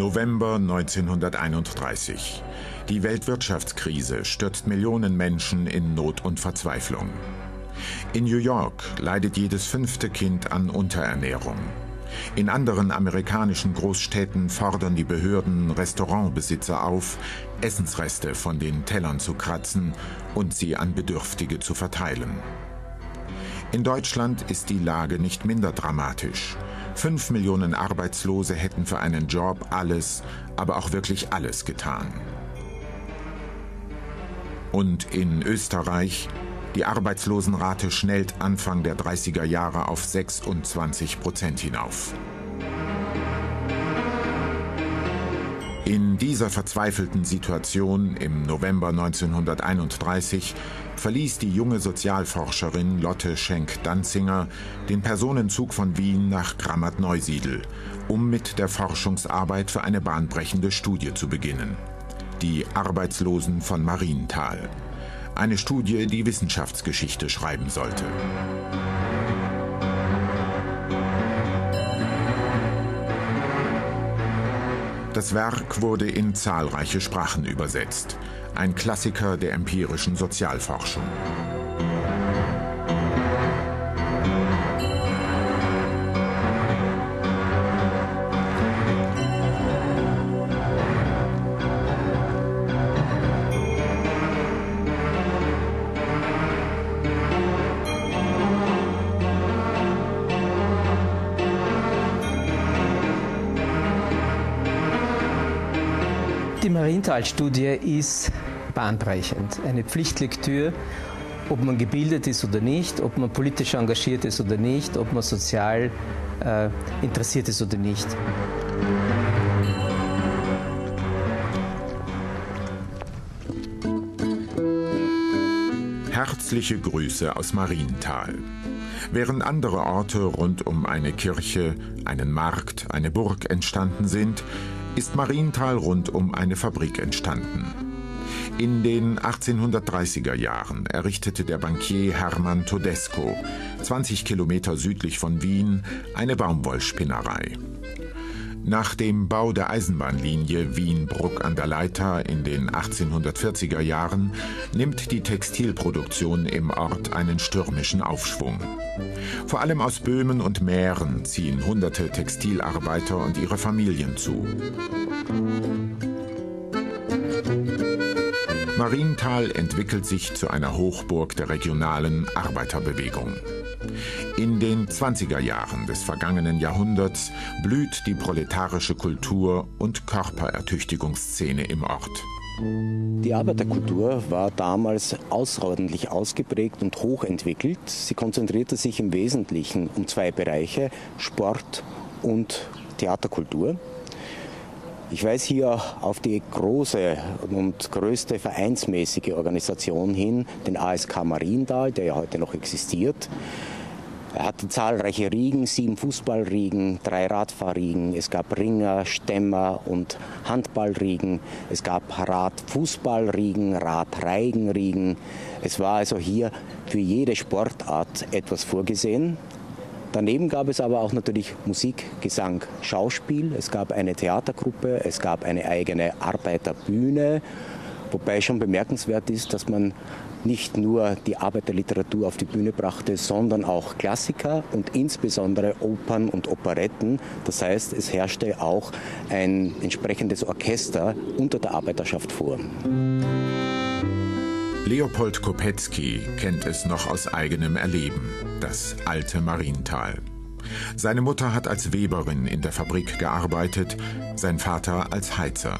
November 1931. Die Weltwirtschaftskrise stürzt Millionen Menschen in Not und Verzweiflung. In New York leidet jedes fünfte Kind an Unterernährung. In anderen amerikanischen Großstädten fordern die Behörden Restaurantbesitzer auf, Essensreste von den Tellern zu kratzen und sie an Bedürftige zu verteilen. In Deutschland ist die Lage nicht minder dramatisch. Fünf Millionen Arbeitslose hätten für einen Job alles, aber auch wirklich alles getan. Und in Österreich, die Arbeitslosenrate schnellt Anfang der 30er Jahre auf 26 Prozent hinauf. In dieser verzweifelten Situation im November 1931 verließ die junge Sozialforscherin Lotte Schenk-Danzinger den Personenzug von Wien nach Grammat-Neusiedl, um mit der Forschungsarbeit für eine bahnbrechende Studie zu beginnen. Die Arbeitslosen von Marienthal. Eine Studie, die Wissenschaftsgeschichte schreiben sollte. Das Werk wurde in zahlreiche Sprachen übersetzt. Ein Klassiker der empirischen Sozialforschung. Marienthal-Studie ist bahnbrechend. Eine Pflichtlektüre, ob man gebildet ist oder nicht, ob man politisch engagiert ist oder nicht, ob man sozial äh, interessiert ist oder nicht. Herzliche Grüße aus Marienthal. Während andere Orte rund um eine Kirche, einen Markt, eine Burg entstanden sind, ist Marienthal rund um eine Fabrik entstanden. In den 1830er Jahren errichtete der Bankier Hermann Todesco, 20 Kilometer südlich von Wien, eine Baumwollspinnerei. Nach dem Bau der Eisenbahnlinie Wien-Bruck an der Leitha in den 1840er Jahren nimmt die Textilproduktion im Ort einen stürmischen Aufschwung. Vor allem aus Böhmen und Mähren ziehen hunderte Textilarbeiter und ihre Familien zu. Marienthal entwickelt sich zu einer Hochburg der regionalen Arbeiterbewegung. In den 20er Jahren des vergangenen Jahrhunderts blüht die proletarische Kultur und Körperertüchtigungsszene im Ort. Die Arbeiterkultur war damals außerordentlich ausgeprägt und hochentwickelt. Sie konzentrierte sich im Wesentlichen um zwei Bereiche, Sport und Theaterkultur. Ich weise hier auf die große und größte vereinsmäßige Organisation hin, den ASK Mariendal, der ja heute noch existiert. Er hatte zahlreiche Riegen, sieben Fußballriegen, drei Radfahrriegen. Es gab Ringer, Stämmer und Handballriegen. Es gab Radfußballriegen, Radreigenriegen. Es war also hier für jede Sportart etwas vorgesehen. Daneben gab es aber auch natürlich Musik, Gesang, Schauspiel. Es gab eine Theatergruppe, es gab eine eigene Arbeiterbühne. Wobei schon bemerkenswert ist, dass man nicht nur die Arbeiterliteratur auf die Bühne brachte, sondern auch Klassiker und insbesondere Opern und Operetten. Das heißt, es herrschte auch ein entsprechendes Orchester unter der Arbeiterschaft vor. Leopold Kopetzky kennt es noch aus eigenem Erleben, das alte Mariental. Seine Mutter hat als Weberin in der Fabrik gearbeitet, sein Vater als Heizer.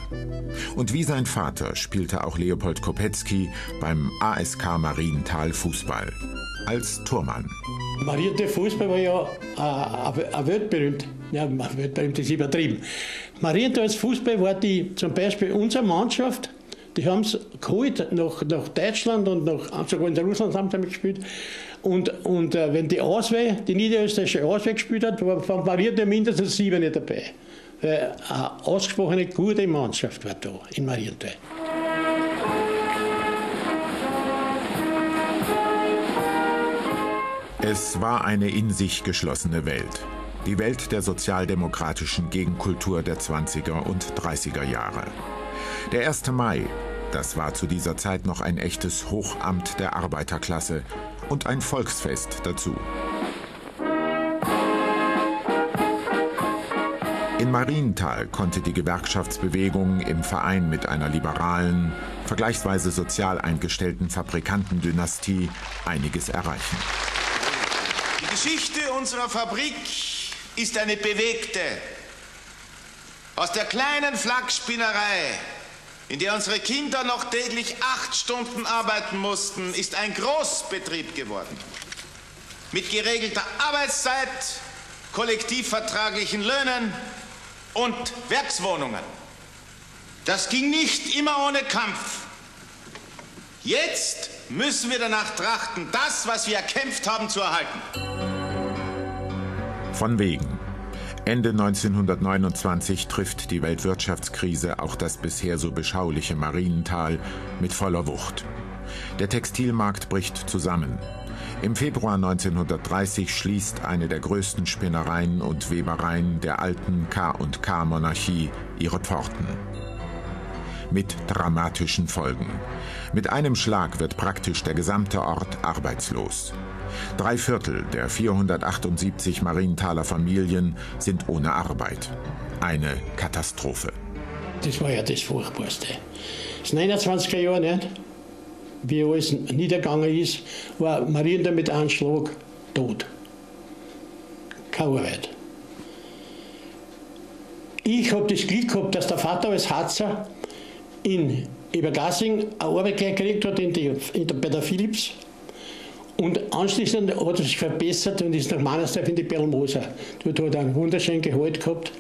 Und wie sein Vater spielte auch Leopold Kopetzky beim ASK Mariental Fußball. Als Tormann. Marienthal Fußball war ja äh, weltberühmt. Ja, weltberühmt ist übertrieben. Marienthal als Fußball war die, zum Beispiel unsere Mannschaft, die haben es geholt nach, nach Deutschland und nach, sogar in Russland haben sie gespielt. Und, und äh, wenn die Auswahl, die niederösterreichische Auswahl gespielt hat, waren Marienthal mindestens sieben nicht dabei. Weil eine ausgesprochene gute Mannschaft war da in Marienthal. Es war eine in sich geschlossene Welt. Die Welt der sozialdemokratischen Gegenkultur der 20er und 30er Jahre. Der 1. Mai, das war zu dieser Zeit noch ein echtes Hochamt der Arbeiterklasse und ein Volksfest dazu. In Marienthal konnte die Gewerkschaftsbewegung im Verein mit einer liberalen, vergleichsweise sozial eingestellten Fabrikantendynastie einiges erreichen. Die Geschichte unserer Fabrik ist eine bewegte. Aus der kleinen Flakspinnerei, in der unsere Kinder noch täglich acht Stunden arbeiten mussten, ist ein Großbetrieb geworden. Mit geregelter Arbeitszeit, kollektivvertraglichen Löhnen, und Werkswohnungen. Das ging nicht immer ohne Kampf. Jetzt müssen wir danach trachten, das, was wir erkämpft haben, zu erhalten. Von wegen. Ende 1929 trifft die Weltwirtschaftskrise auch das bisher so beschauliche Mariental mit voller Wucht. Der Textilmarkt bricht zusammen. Im Februar 1930 schließt eine der größten Spinnereien und Webereien der alten K&K-Monarchie ihre Pforten. Mit dramatischen Folgen. Mit einem Schlag wird praktisch der gesamte Ort arbeitslos. Drei Viertel der 478 Marienthaler Familien sind ohne Arbeit. Eine Katastrophe. Das war ja das Furchtbarste. Das 29er Jahr nicht wie alles niedergegangen ist, war Marien mit Anschlag tot. Keine Arbeit. Ich habe das Glück gehabt, dass der Vater als Harzer in Ebergassing eine Arbeit gekriegt hat in die, in der, bei der Philips. Und anschließend hat er sich verbessert und ist nach Mannersdorf in die Perlmoser. Dort hat er einen wunderschönen Gehalt gehabt.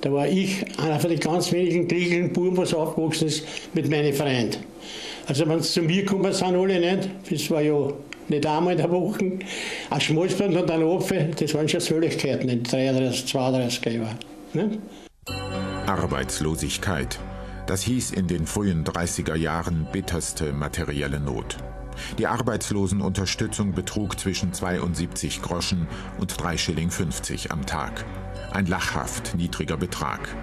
Da war ich einer von den ganz wenigen kriegelnden Buben, was aufgewachsen ist, mit meinen Freunden. Also wenn sie zu mir gekommen sind, alle nicht, das war ja nicht einmal in der Woche, ein Schmalzband und ein Apfel, das waren schon Söhlichkeiten in 33, 32 Jahren. Nicht? Arbeitslosigkeit. Das hieß in den frühen 30er Jahren bitterste materielle Not. Die Arbeitslosenunterstützung betrug zwischen 72 Groschen und 3,50 Schilling am Tag. Ein lachhaft niedriger Betrag.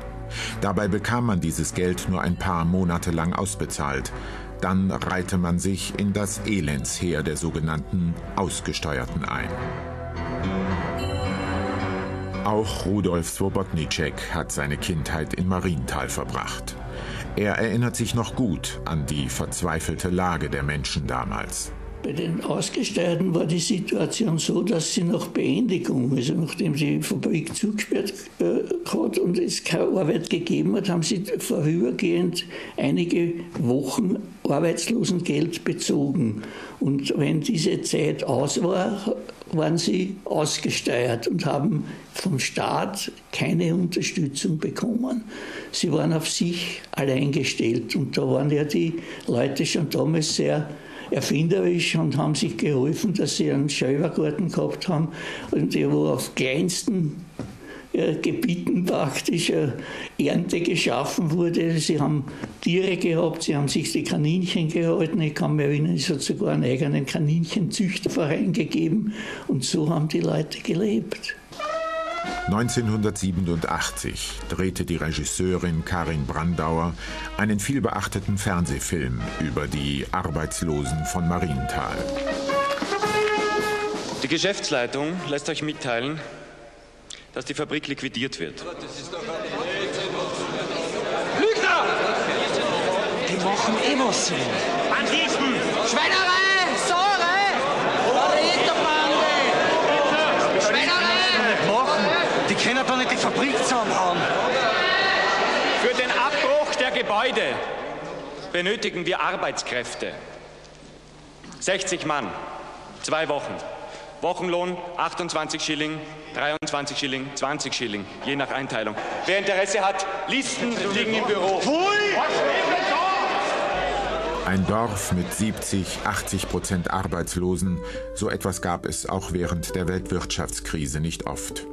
Dabei bekam man dieses Geld nur ein paar Monate lang ausbezahlt. Dann reihte man sich in das Elendsheer der sogenannten Ausgesteuerten ein. Auch Rudolf Swobodnicek hat seine Kindheit in Marienthal verbracht. Er erinnert sich noch gut an die verzweifelte Lage der Menschen damals. Bei den Ausgesteuerten war die Situation so, dass sie nach Beendigung, also nachdem die Fabrik zugesperrt äh, hat und es keine Arbeit gegeben hat, haben sie vorübergehend einige Wochen Arbeitslosengeld bezogen. Und wenn diese Zeit aus war, waren sie ausgesteuert und haben vom Staat keine Unterstützung bekommen. Sie waren auf sich allein gestellt und da waren ja die Leute schon damals sehr erfinderisch und haben sich geholfen, dass sie einen Schäubergarten gehabt haben und wo auf kleinsten Gebieten praktisch äh, Ernte geschaffen wurde. Sie haben Tiere gehabt, sie haben sich die Kaninchen gehalten. Ich kann mich erinnern, es hat sogar einen eigenen Kaninchenzüchterverein gegeben und so haben die Leute gelebt. 1987 drehte die Regisseurin Karin Brandauer einen vielbeachteten Fernsehfilm über die Arbeitslosen von Marienthal. Die Geschäftsleitung lässt euch mitteilen, dass die Fabrik liquidiert wird. Lügner! Die machen eh was sie Banditen! Schweinerei! Säure! Verräterbande! Schweinerei! machen. Die können doch nicht die Fabrik zusammenhauen. Für den Abbruch der Gebäude benötigen wir Arbeitskräfte. 60 Mann, zwei Wochen. Wochenlohn 28 Schilling, 23 Schilling, 20 Schilling, je nach Einteilung. Wer Interesse hat, Listen liegen im Büro. Ein Dorf mit 70, 80 Prozent Arbeitslosen, so etwas gab es auch während der Weltwirtschaftskrise nicht oft.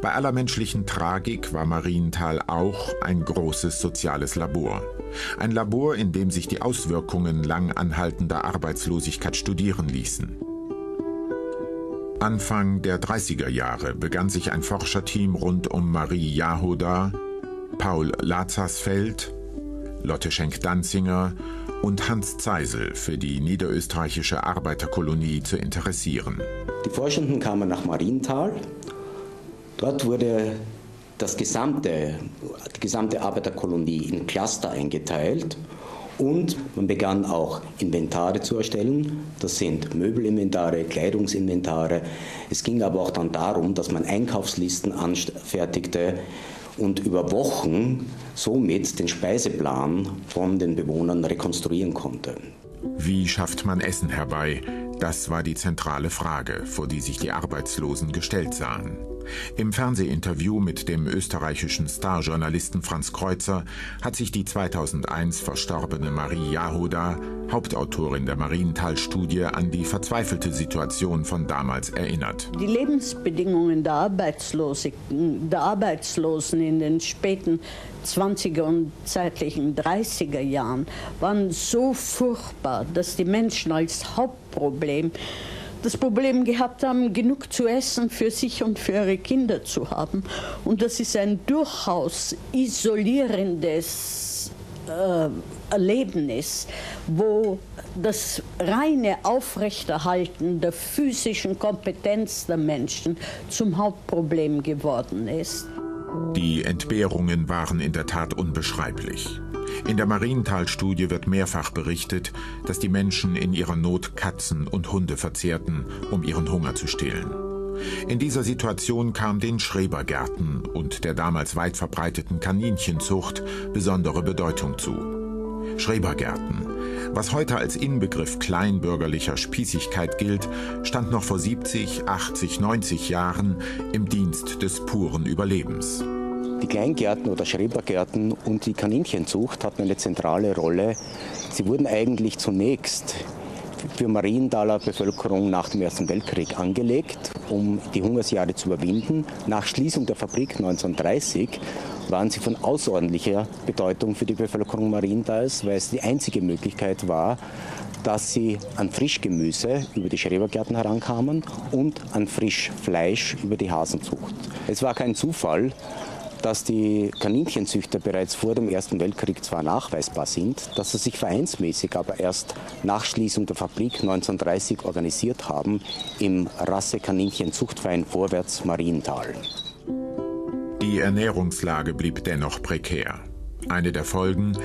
Bei aller menschlichen Tragik war Marienthal auch ein großes soziales Labor. Ein Labor, in dem sich die Auswirkungen lang anhaltender Arbeitslosigkeit studieren ließen. Anfang der 30er Jahre begann sich ein Forscherteam rund um Marie Jahoda, Paul Lazarsfeld, Lotte Schenk-Danzinger und Hans Zeisel für die niederösterreichische Arbeiterkolonie zu interessieren. Die Forschenden kamen nach Marienthal. Dort wurde das gesamte, die gesamte Arbeiterkolonie in Cluster eingeteilt und man begann auch Inventare zu erstellen. Das sind Möbelinventare, Kleidungsinventare. Es ging aber auch dann darum, dass man Einkaufslisten anfertigte und über Wochen somit den Speiseplan von den Bewohnern rekonstruieren konnte. Wie schafft man Essen herbei? Das war die zentrale Frage, vor die sich die Arbeitslosen gestellt sahen. Im Fernsehinterview mit dem österreichischen Starjournalisten Franz Kreuzer hat sich die 2001 verstorbene Marie Jahoda, Hauptautorin der Marienthal-Studie, an die verzweifelte Situation von damals erinnert. Die Lebensbedingungen der Arbeitslosen, der Arbeitslosen in den späten 20er und zeitlichen 30er Jahren waren so furchtbar, dass die Menschen als Hauptproblem das Problem gehabt haben, genug zu essen für sich und für ihre Kinder zu haben. Und das ist ein durchaus isolierendes äh, Erlebnis, wo das reine Aufrechterhalten der physischen Kompetenz der Menschen zum Hauptproblem geworden ist. Die Entbehrungen waren in der Tat unbeschreiblich. In der Marienthal-Studie wird mehrfach berichtet, dass die Menschen in ihrer Not Katzen und Hunde verzehrten, um ihren Hunger zu stillen. In dieser Situation kam den Schrebergärten und der damals weit verbreiteten Kaninchenzucht besondere Bedeutung zu. Schrebergärten, was heute als Inbegriff kleinbürgerlicher Spießigkeit gilt, stand noch vor 70, 80, 90 Jahren im Dienst des puren Überlebens. Die Kleingärten oder Schrebergärten und die Kaninchenzucht hatten eine zentrale Rolle. Sie wurden eigentlich zunächst für Marienthaler Bevölkerung nach dem Ersten Weltkrieg angelegt, um die Hungersjahre zu überwinden. Nach Schließung der Fabrik 1930 waren sie von außerordentlicher Bedeutung für die Bevölkerung Marienthals, weil es die einzige Möglichkeit war, dass sie an Frischgemüse über die Schrebergärten herankamen und an Frischfleisch über die Hasenzucht. Es war kein Zufall, dass die Kaninchenzüchter bereits vor dem Ersten Weltkrieg zwar nachweisbar sind, dass sie sich vereinsmäßig aber erst nach Schließung der Fabrik 1930 organisiert haben im Rasse-Kaninchenzuchtverein Vorwärts Marienthal. Die Ernährungslage blieb dennoch prekär. Eine der Folgen,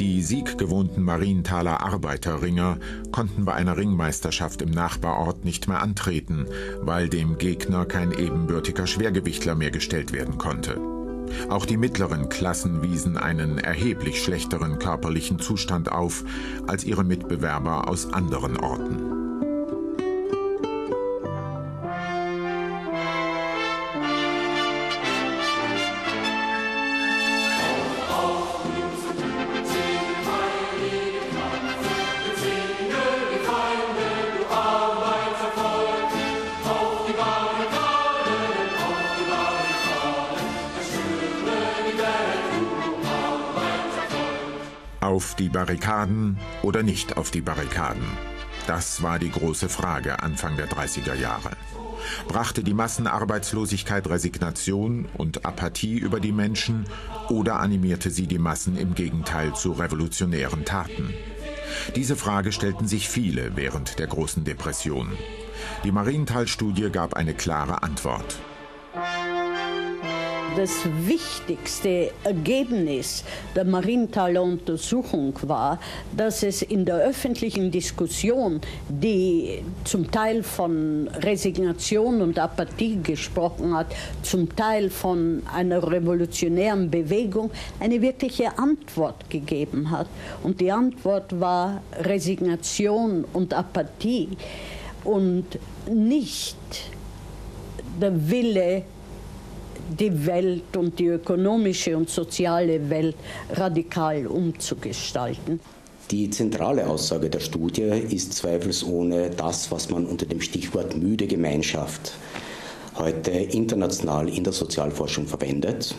die sieggewohnten Marienthaler Arbeiterringer konnten bei einer Ringmeisterschaft im Nachbarort nicht mehr antreten, weil dem Gegner kein ebenbürtiger Schwergewichtler mehr gestellt werden konnte. Auch die mittleren Klassen wiesen einen erheblich schlechteren körperlichen Zustand auf als ihre Mitbewerber aus anderen Orten. Barrikaden oder nicht auf die Barrikaden? Das war die große Frage Anfang der 30er Jahre. Brachte die Massenarbeitslosigkeit Resignation und Apathie über die Menschen oder animierte sie die Massen im Gegenteil zu revolutionären Taten? Diese Frage stellten sich viele während der großen Depression. Die Marienthal-Studie gab eine klare Antwort. Das wichtigste Ergebnis der Marienthaler Untersuchung war, dass es in der öffentlichen Diskussion, die zum Teil von Resignation und Apathie gesprochen hat, zum Teil von einer revolutionären Bewegung, eine wirkliche Antwort gegeben hat. Und die Antwort war Resignation und Apathie und nicht der Wille, die Welt und die ökonomische und soziale Welt radikal umzugestalten. Die zentrale Aussage der Studie ist zweifelsohne das, was man unter dem Stichwort müde Gemeinschaft heute international in der Sozialforschung verwendet.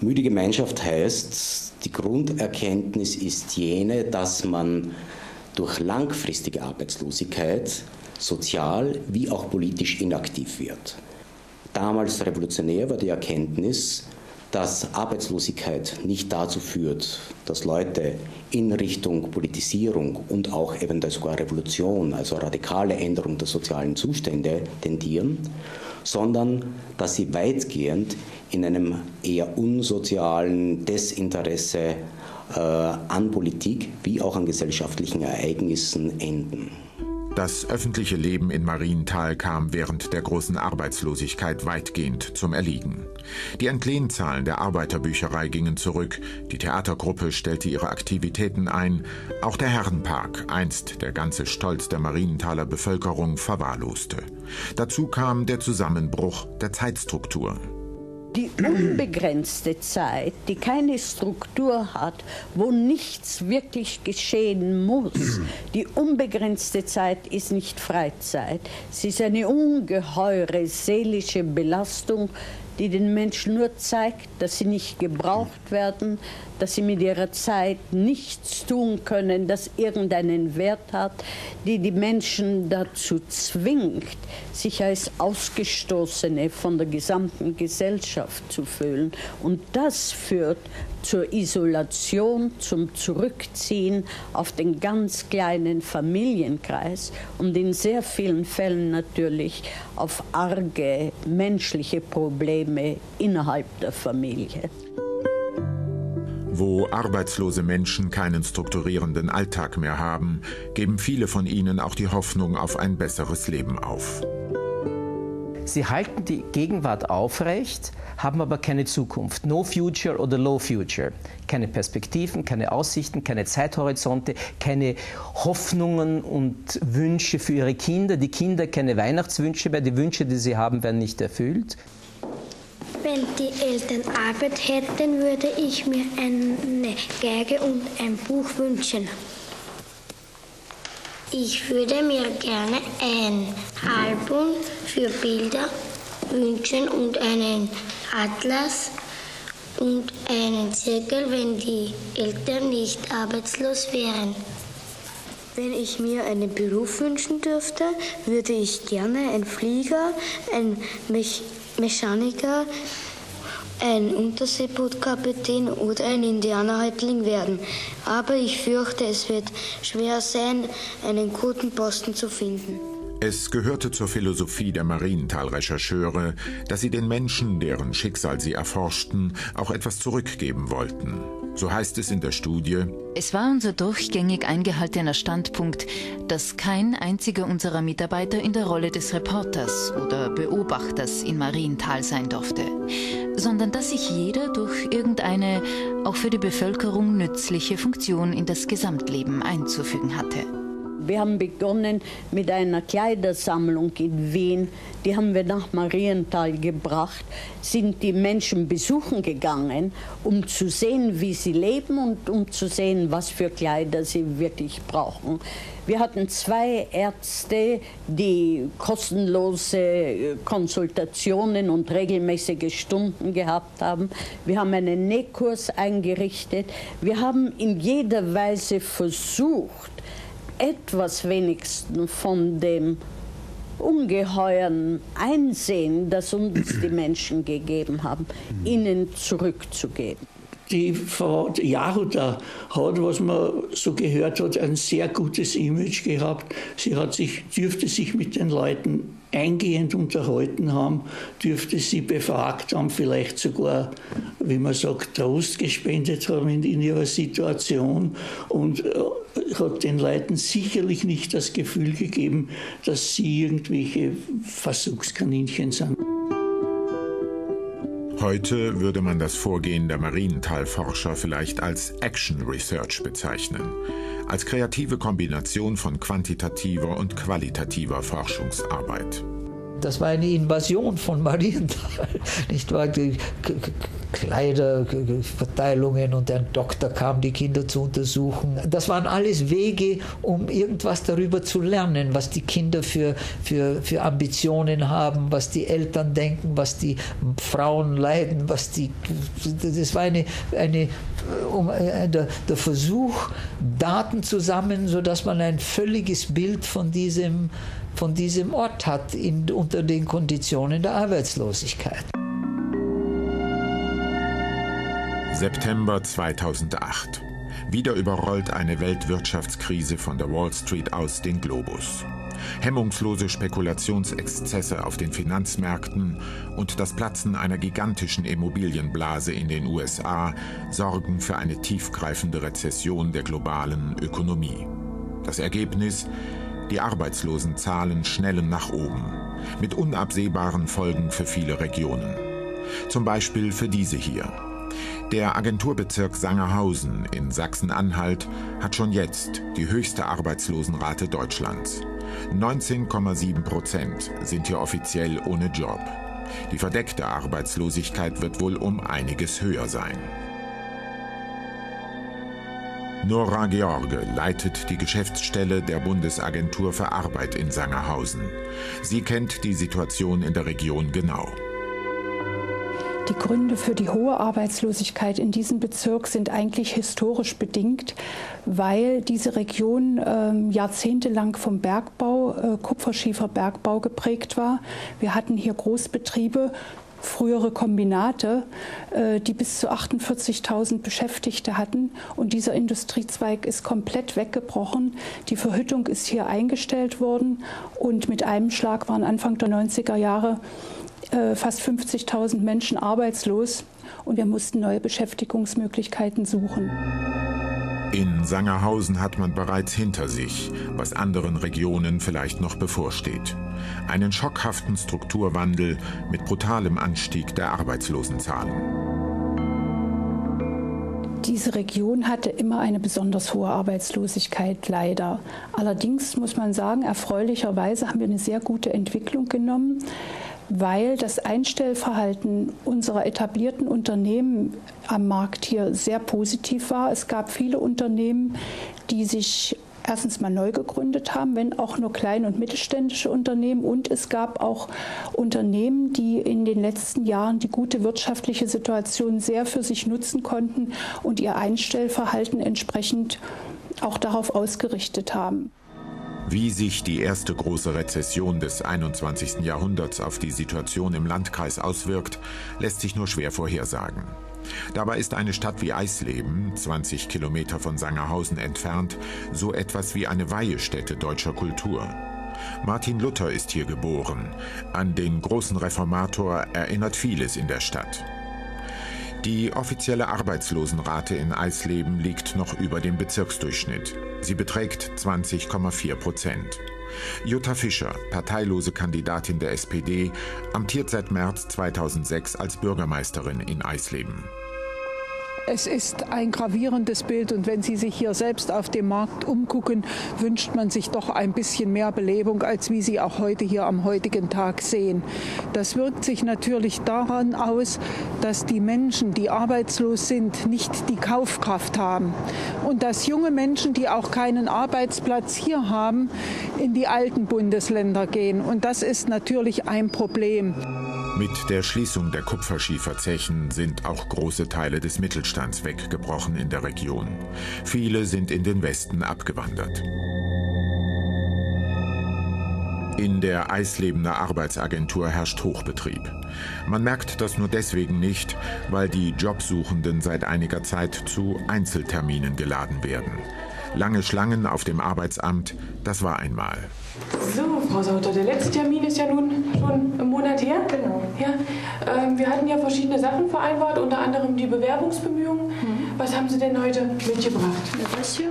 Müde Gemeinschaft heißt, die Grunderkenntnis ist jene, dass man durch langfristige Arbeitslosigkeit sozial wie auch politisch inaktiv wird. Damals revolutionär war die Erkenntnis, dass Arbeitslosigkeit nicht dazu führt, dass Leute in Richtung Politisierung und auch eventuell sogar Revolution, also radikale Änderung der sozialen Zustände tendieren, sondern dass sie weitgehend in einem eher unsozialen Desinteresse äh, an Politik wie auch an gesellschaftlichen Ereignissen enden. Das öffentliche Leben in Marienthal kam während der großen Arbeitslosigkeit weitgehend zum Erliegen. Die Entlehnzahlen der Arbeiterbücherei gingen zurück, die Theatergruppe stellte ihre Aktivitäten ein, auch der Herrenpark, einst der ganze Stolz der Marienthaler Bevölkerung, verwahrloste. Dazu kam der Zusammenbruch der Zeitstruktur. Die unbegrenzte Zeit, die keine Struktur hat, wo nichts wirklich geschehen muss, die unbegrenzte Zeit ist nicht Freizeit. Sie ist eine ungeheure seelische Belastung, die den Menschen nur zeigt, dass sie nicht gebraucht werden, dass sie mit ihrer Zeit nichts tun können, das irgendeinen Wert hat, die die Menschen dazu zwingt, sich als Ausgestoßene von der gesamten Gesellschaft zu fühlen. Und das führt zur Isolation, zum Zurückziehen auf den ganz kleinen Familienkreis und in sehr vielen Fällen natürlich auf arge menschliche Probleme innerhalb der Familie. Wo arbeitslose Menschen keinen strukturierenden Alltag mehr haben, geben viele von ihnen auch die Hoffnung auf ein besseres Leben auf. Sie halten die Gegenwart aufrecht, haben aber keine Zukunft. No future oder low future. Keine Perspektiven, keine Aussichten, keine Zeithorizonte, keine Hoffnungen und Wünsche für ihre Kinder. Die Kinder keine Weihnachtswünsche mehr, die Wünsche, die sie haben, werden nicht erfüllt. Wenn die Eltern Arbeit hätten, würde ich mir eine Geige und ein Buch wünschen. Ich würde mir gerne ein Album für Bilder wünschen und einen Atlas und einen Zirkel, wenn die Eltern nicht arbeitslos wären. Wenn ich mir einen Beruf wünschen dürfte, würde ich gerne ein Flieger, ein Mech Mechaniker, ein Unterseebootkapitän oder ein Indianerhäuptling werden. Aber ich fürchte, es wird schwer sein, einen guten Posten zu finden. Es gehörte zur Philosophie der Marienthal-Rechercheure, dass sie den Menschen, deren Schicksal sie erforschten, auch etwas zurückgeben wollten. So heißt es in der Studie. Es war unser durchgängig eingehaltener Standpunkt, dass kein einziger unserer Mitarbeiter in der Rolle des Reporters oder Beobachters in Marienthal sein durfte, sondern dass sich jeder durch irgendeine auch für die Bevölkerung nützliche Funktion in das Gesamtleben einzufügen hatte. Wir haben begonnen mit einer Kleidersammlung in Wien. Die haben wir nach Marienthal gebracht, sind die Menschen besuchen gegangen, um zu sehen, wie sie leben und um zu sehen, was für Kleider sie wirklich brauchen. Wir hatten zwei Ärzte, die kostenlose Konsultationen und regelmäßige Stunden gehabt haben. Wir haben einen Nähkurs eingerichtet. Wir haben in jeder Weise versucht, etwas wenigstens von dem ungeheuren Einsehen, das uns die Menschen gegeben haben, ihnen zurückzugeben. Die Frau Jahuda hat, was man so gehört hat, ein sehr gutes Image gehabt. Sie hat sich, dürfte sich mit den Leuten eingehend unterhalten haben, dürfte sie befragt haben, vielleicht sogar, wie man sagt, Trost gespendet haben in, in ihrer Situation und äh, hat den Leuten sicherlich nicht das Gefühl gegeben, dass sie irgendwelche Versuchskaninchen sind. Heute würde man das Vorgehen der Marienthal-Forscher vielleicht als Action Research bezeichnen, als kreative Kombination von quantitativer und qualitativer Forschungsarbeit. Das war eine Invasion von Marienthal, nicht wahr? Kleiderverteilungen und ein Doktor kam, die Kinder zu untersuchen. Das waren alles Wege, um irgendwas darüber zu lernen, was die Kinder für, für, für Ambitionen haben, was die Eltern denken, was die Frauen leiden, was die. Das war eine, eine um, äh, der, der Versuch, Daten zu sammeln, sodass man ein völliges Bild von diesem von diesem Ort hat in, unter den Konditionen der Arbeitslosigkeit. September 2008. Wieder überrollt eine Weltwirtschaftskrise von der Wall Street aus den Globus. Hemmungslose Spekulationsexzesse auf den Finanzmärkten und das Platzen einer gigantischen Immobilienblase in den USA sorgen für eine tiefgreifende Rezession der globalen Ökonomie. Das Ergebnis? Die Arbeitslosenzahlen schnellen nach oben, mit unabsehbaren Folgen für viele Regionen. Zum Beispiel für diese hier. Der Agenturbezirk Sangerhausen in Sachsen-Anhalt hat schon jetzt die höchste Arbeitslosenrate Deutschlands. 19,7 Prozent sind hier offiziell ohne Job. Die verdeckte Arbeitslosigkeit wird wohl um einiges höher sein. Nora George leitet die Geschäftsstelle der Bundesagentur für Arbeit in Sangerhausen. Sie kennt die Situation in der Region genau. Die Gründe für die hohe Arbeitslosigkeit in diesem Bezirk sind eigentlich historisch bedingt, weil diese Region äh, jahrzehntelang vom Bergbau, äh, Kupferschieferbergbau geprägt war. Wir hatten hier Großbetriebe, frühere Kombinate, äh, die bis zu 48.000 Beschäftigte hatten. Und dieser Industriezweig ist komplett weggebrochen. Die Verhüttung ist hier eingestellt worden. Und mit einem Schlag waren Anfang der 90er Jahre äh, fast 50.000 Menschen arbeitslos und wir mussten neue Beschäftigungsmöglichkeiten suchen. In Sangerhausen hat man bereits hinter sich, was anderen Regionen vielleicht noch bevorsteht. Einen schockhaften Strukturwandel mit brutalem Anstieg der Arbeitslosenzahlen. Diese Region hatte immer eine besonders hohe Arbeitslosigkeit, leider. Allerdings muss man sagen, erfreulicherweise haben wir eine sehr gute Entwicklung genommen weil das Einstellverhalten unserer etablierten Unternehmen am Markt hier sehr positiv war. Es gab viele Unternehmen, die sich erstens mal neu gegründet haben, wenn auch nur kleine und mittelständische Unternehmen. Und es gab auch Unternehmen, die in den letzten Jahren die gute wirtschaftliche Situation sehr für sich nutzen konnten und ihr Einstellverhalten entsprechend auch darauf ausgerichtet haben. Wie sich die erste große Rezession des 21. Jahrhunderts auf die Situation im Landkreis auswirkt, lässt sich nur schwer vorhersagen. Dabei ist eine Stadt wie Eisleben, 20 Kilometer von Sangerhausen entfernt, so etwas wie eine Weihestätte deutscher Kultur. Martin Luther ist hier geboren. An den großen Reformator erinnert vieles in der Stadt. Die offizielle Arbeitslosenrate in Eisleben liegt noch über dem Bezirksdurchschnitt. Sie beträgt 20,4 Prozent. Jutta Fischer, parteilose Kandidatin der SPD, amtiert seit März 2006 als Bürgermeisterin in Eisleben. Es ist ein gravierendes Bild und wenn Sie sich hier selbst auf dem Markt umgucken, wünscht man sich doch ein bisschen mehr Belebung, als wie Sie auch heute hier am heutigen Tag sehen. Das wirkt sich natürlich daran aus, dass die Menschen, die arbeitslos sind, nicht die Kaufkraft haben und dass junge Menschen, die auch keinen Arbeitsplatz hier haben, in die alten Bundesländer gehen. Und das ist natürlich ein Problem. Mit der Schließung der Kupferschieferzechen sind auch große Teile des Mittelstands weggebrochen in der Region. Viele sind in den Westen abgewandert. In der Eislebener Arbeitsagentur herrscht Hochbetrieb. Man merkt das nur deswegen nicht, weil die Jobsuchenden seit einiger Zeit zu Einzelterminen geladen werden. Lange Schlangen auf dem Arbeitsamt, das war einmal. So, Frau Sauter, der letzte Termin ist ja nun schon im Monat her. Genau. Ja, ähm, wir hatten ja verschiedene Sachen vereinbart, unter anderem die Bewerbungsbemühungen. Mhm. Was haben Sie denn heute mitgebracht? Das hier.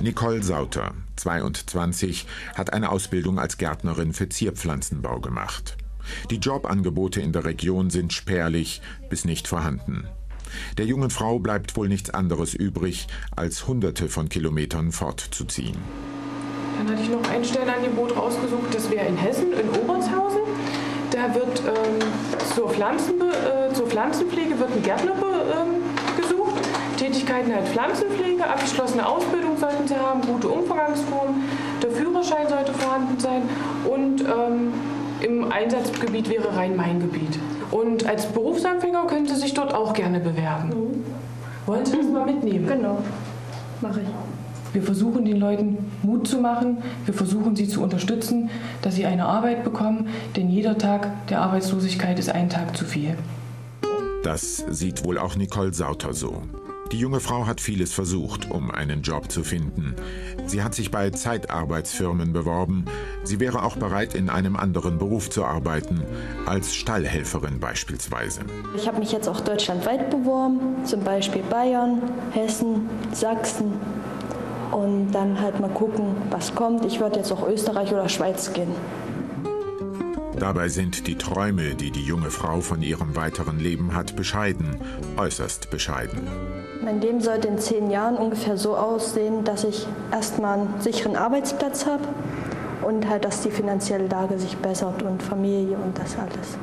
Nicole Sauter, 22, hat eine Ausbildung als Gärtnerin für Zierpflanzenbau gemacht. Die Jobangebote in der Region sind spärlich bis nicht vorhanden. Der jungen Frau bleibt wohl nichts anderes übrig, als hunderte von Kilometern fortzuziehen. Dann hatte ich noch ein Stellenangebot rausgesucht, das wäre in Hessen, in Obertshausen. Da wird ähm, zur, Pflanzen, äh, zur, Pflanzenpflege wird ein Gärtner äh, gesucht. Tätigkeiten halt Pflanzenpflege, abgeschlossene Ausbildung sollten sie haben, gute Umgangsform, der Führerschein sollte vorhanden sein und ähm, im Einsatzgebiet wäre Rhein-Main-Gebiet. Und als Berufsanfänger können Sie sich dort auch gerne bewerben. Mhm. Wollen Sie das mal mitnehmen? Genau, mache ich. Wir versuchen den Leuten Mut zu machen, wir versuchen sie zu unterstützen, dass sie eine Arbeit bekommen, denn jeder Tag der Arbeitslosigkeit ist ein Tag zu viel. Das sieht wohl auch Nicole Sauter so. Die junge Frau hat vieles versucht, um einen Job zu finden. Sie hat sich bei Zeitarbeitsfirmen beworben. Sie wäre auch bereit, in einem anderen Beruf zu arbeiten, als Stallhelferin beispielsweise. Ich habe mich jetzt auch deutschlandweit beworben, zum Beispiel Bayern, Hessen, Sachsen. Und dann halt mal gucken, was kommt. Ich würde jetzt auch Österreich oder Schweiz gehen. Dabei sind die Träume, die die junge Frau von ihrem weiteren Leben hat, bescheiden, äußerst bescheiden. Mein Leben sollte in zehn Jahren ungefähr so aussehen, dass ich erstmal einen sicheren Arbeitsplatz habe und halt, dass die finanzielle Lage sich bessert und Familie und das alles.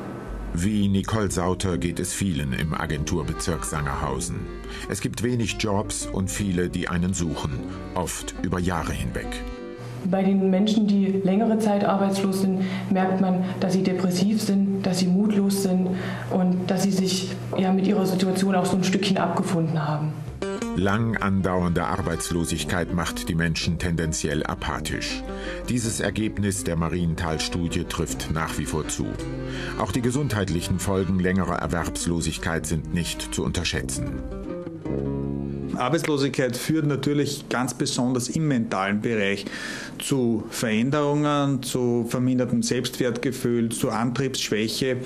Wie Nicole Sauter geht es vielen im Agenturbezirk Sangerhausen. Es gibt wenig Jobs und viele, die einen suchen, oft über Jahre hinweg. Bei den Menschen, die längere Zeit arbeitslos sind, merkt man, dass sie depressiv sind, dass sie mutlos sind und dass sie sich ja, mit ihrer Situation auch so ein Stückchen abgefunden haben. Lang andauernde Arbeitslosigkeit macht die Menschen tendenziell apathisch. Dieses Ergebnis der Marienthal-Studie trifft nach wie vor zu. Auch die gesundheitlichen Folgen längerer Erwerbslosigkeit sind nicht zu unterschätzen. Arbeitslosigkeit führt natürlich ganz besonders im mentalen Bereich zu Veränderungen, zu vermindertem Selbstwertgefühl, zu Antriebsschwäche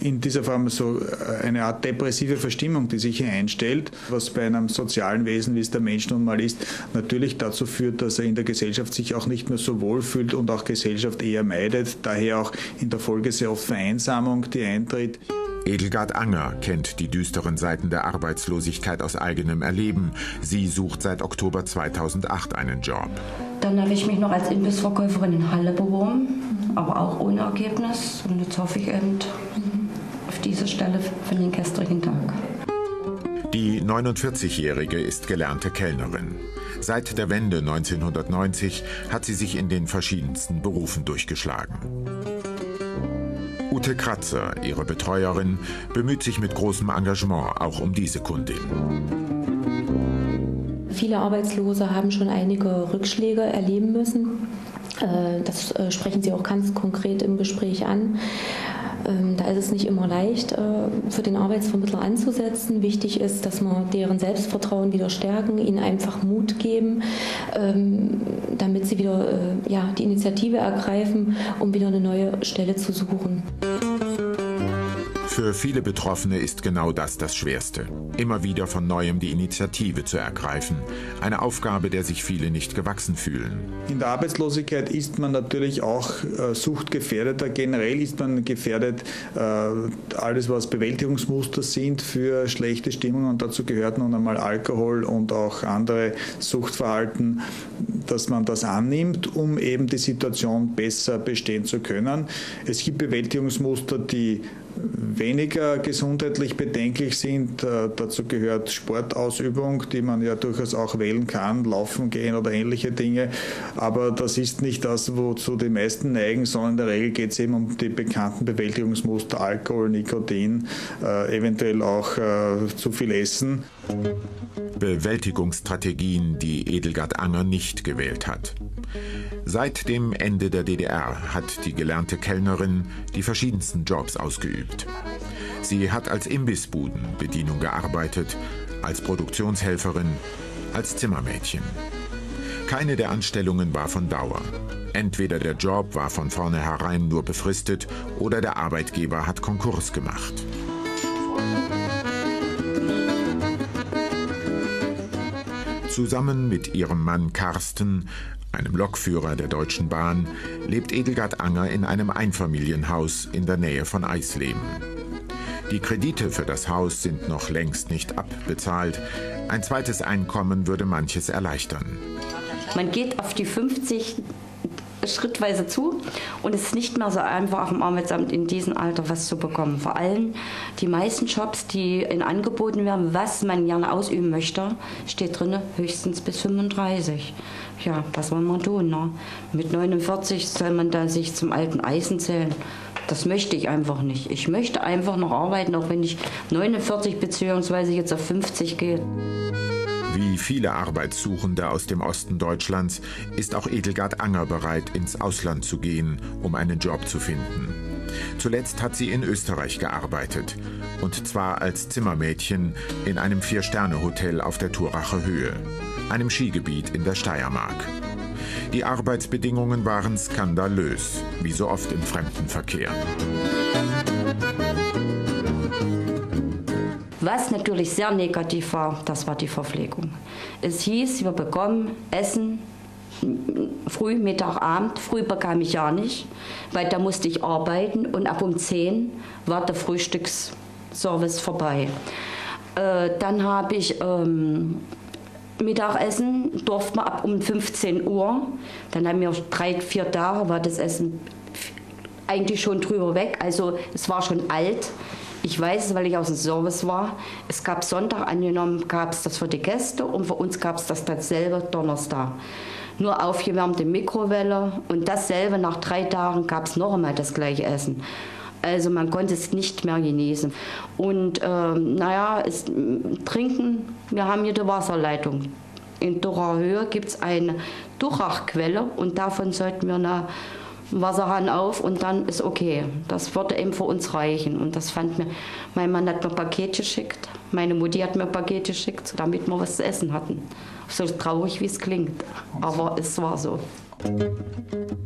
in dieser Form so äh, eine Art depressive Verstimmung, die sich hier einstellt, was bei einem sozialen Wesen, wie es der Mensch nun mal ist, natürlich dazu führt, dass er in der Gesellschaft sich auch nicht mehr so wohl fühlt und auch Gesellschaft eher meidet, daher auch in der Folge sehr oft Vereinsamung, die eintritt. Edelgard Anger kennt die düsteren Seiten der Arbeitslosigkeit aus eigenem Erleben. Sie sucht seit Oktober 2008 einen Job. Dann habe ich mich noch als Imbissverkäuferin in Halle beworben, aber auch ohne Ergebnis. Und jetzt hoffe ich eben auf diese Stelle für den gestrigen Tag. Die 49-Jährige ist gelernte Kellnerin. Seit der Wende 1990 hat sie sich in den verschiedensten Berufen durchgeschlagen. Ute Kratzer, ihre Betreuerin, bemüht sich mit großem Engagement auch um diese Kundin. Viele Arbeitslose haben schon einige Rückschläge erleben müssen. Äh, das äh, sprechen Sie auch ganz konkret im Gespräch an. Ähm, da ist es nicht immer leicht, äh, für den Arbeitsvermittler anzusetzen. Wichtig ist, dass wir deren Selbstvertrauen wieder stärken, ihnen einfach Mut geben, ähm, damit sie wieder ja, die Initiative ergreifen, um wieder eine neue Stelle zu suchen. Für viele Betroffene ist genau das das Schwerste. Immer wieder von neuem die Initiative zu ergreifen. Eine Aufgabe, der sich viele nicht gewachsen fühlen. In der Arbeitslosigkeit ist man natürlich auch äh, suchtgefährdeter. Generell ist man gefährdet, äh, alles was Bewältigungsmuster sind für schlechte Stimmung und dazu gehört nun einmal Alkohol und auch andere Suchtverhalten, dass man das annimmt, um eben die Situation besser bestehen zu können. Es gibt Bewältigungsmuster, die weniger gesundheitlich bedenklich sind. Äh, dazu gehört Sportausübung, die man ja durchaus auch wählen kann, laufen gehen oder ähnliche Dinge. Aber das ist nicht das, wozu die meisten neigen, sondern in der Regel geht es eben um die bekannten Bewältigungsmuster Alkohol, Nikotin, äh, eventuell auch äh, zu viel Essen. Bewältigungsstrategien, die Edelgard Anger nicht gewählt hat. Seit dem Ende der DDR hat die gelernte Kellnerin die verschiedensten Jobs ausgeübt. Sie hat als Imbissbudenbedienung gearbeitet, als Produktionshelferin, als Zimmermädchen. Keine der Anstellungen war von Dauer. Entweder der Job war von vornherein nur befristet oder der Arbeitgeber hat Konkurs gemacht. Zusammen mit ihrem Mann Carsten, einem Lokführer der Deutschen Bahn, lebt Edelgard Anger in einem Einfamilienhaus in der Nähe von Eisleben. Die Kredite für das Haus sind noch längst nicht abbezahlt. Ein zweites Einkommen würde manches erleichtern. Man geht auf die 50 schrittweise zu und es ist nicht mehr so einfach, dem Arbeitsamt in diesem Alter was zu bekommen. Vor allem die meisten Jobs, die in angeboten werden, was man gerne ausüben möchte, steht drin höchstens bis 35. Ja, was wollen wir tun? Ne? Mit 49 soll man da sich zum alten Eisen zählen. Das möchte ich einfach nicht. Ich möchte einfach noch arbeiten, auch wenn ich 49 bzw. jetzt auf 50 gehe. Wie viele Arbeitssuchende aus dem Osten Deutschlands ist auch Edelgard Anger bereit, ins Ausland zu gehen, um einen Job zu finden. Zuletzt hat sie in Österreich gearbeitet, und zwar als Zimmermädchen in einem Vier-Sterne-Hotel auf der Turacher Höhe, einem Skigebiet in der Steiermark. Die Arbeitsbedingungen waren skandalös, wie so oft im Fremdenverkehr. Was natürlich sehr negativ war, das war die Verpflegung. Es hieß, wir bekommen Essen früh, Mittag, Abend. Früh bekam ich ja nicht, weil da musste ich arbeiten und ab um 10 war der Frühstücksservice vorbei. Äh, dann habe ich ähm, Mittagessen, durfte man ab um 15 Uhr. Dann haben wir drei, vier Tage, war das Essen eigentlich schon drüber weg. Also es war schon alt. Ich weiß es, weil ich aus dem Service war. Es gab Sonntag, angenommen gab es das für die Gäste und für uns gab es das dasselbe Donnerstag. Nur aufgewärmte Mikrowelle und dasselbe nach drei Tagen gab es noch einmal das gleiche Essen. Also man konnte es nicht mehr genießen. Und ähm, naja, es, trinken, wir haben hier die Wasserleitung. In Durrer Höhe gibt es eine Durachquelle und davon sollten wir eine Wasserhahn auf und dann ist okay. Das würde eben für uns reichen. Und das fand mir, mein Mann hat mir Paket geschickt, meine Mutti hat mir Paket geschickt, damit wir was zu essen hatten. So traurig, wie es klingt. Aber es war so.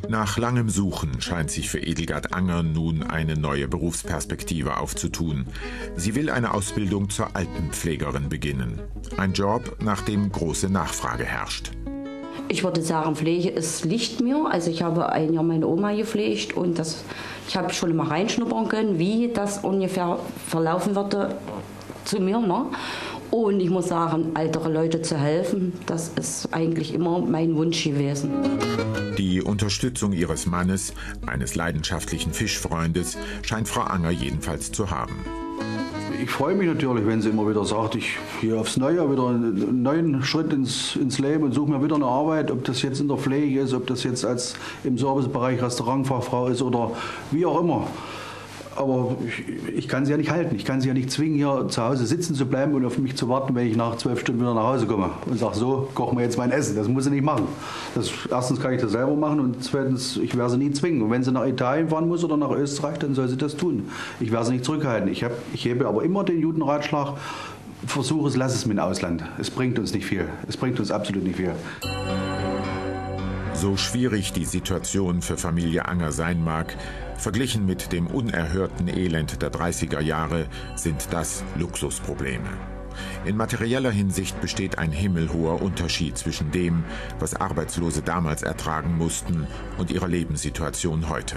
Nach langem Suchen scheint sich für Edelgard Anger nun eine neue Berufsperspektive aufzutun. Sie will eine Ausbildung zur Altenpflegerin beginnen. Ein Job, nach dem große Nachfrage herrscht. Ich würde sagen, Pflege ist Licht mir. Also ich habe ein Jahr meine Oma gepflegt und das, ich habe schon mal reinschnuppern können, wie das ungefähr verlaufen würde zu mir. Ne? Und ich muss sagen, ältere Leute zu helfen, das ist eigentlich immer mein Wunsch gewesen. Die Unterstützung ihres Mannes, eines leidenschaftlichen Fischfreundes, scheint Frau Anger jedenfalls zu haben ich freue mich natürlich, wenn sie immer wieder sagt, ich hier aufs Neue wieder einen neuen Schritt ins, ins Leben und suche mir wieder eine Arbeit, ob das jetzt in der Pflege ist, ob das jetzt als im Servicebereich Restaurantfachfrau ist oder wie auch immer aber ich, ich, kann sie ja nicht halten. Ich kann sie ja nicht zwingen, hier zu Hause sitzen zu bleiben und auf mich zu warten, wenn ich nach zwölf Stunden wieder nach Hause komme und sage, so, kochen wir jetzt mein Essen. Das muss sie nicht machen. Das, erstens kann ich das selber machen und zweitens, ich werde sie nie zwingen. Und wenn sie nach Italien fahren muss oder nach Österreich, dann soll sie das tun. Ich werde sie nicht zurückhalten. Ich, hab, ich hebe aber immer den Judenratschlag, versuche es, lass es mit dem Ausland. Es bringt uns nicht viel. Es bringt uns absolut nicht viel. So schwierig die Situation für Familie Anger sein mag, verglichen mit dem unerhörten Elend der 30er Jahre sind das Luxusprobleme. In materieller Hinsicht besteht ein himmelhoher Unterschied zwischen dem, was Arbeitslose damals ertragen mussten, und ihrer Lebenssituation heute.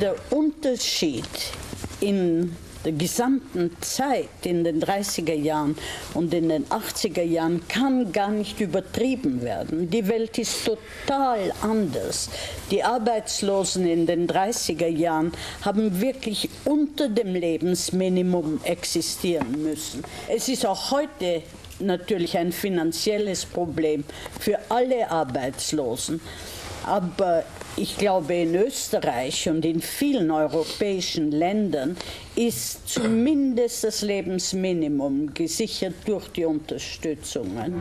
Der Unterschied in der gesamten Zeit in den 30er Jahren und in den 80er Jahren kann gar nicht übertrieben werden. Die Welt ist total anders. Die Arbeitslosen in den 30er Jahren haben wirklich unter dem Lebensminimum existieren müssen. Es ist auch heute natürlich ein finanzielles Problem für alle Arbeitslosen. Aber ich glaube, in Österreich und in vielen europäischen Ländern ist zumindest das Lebensminimum gesichert durch die Unterstützungen.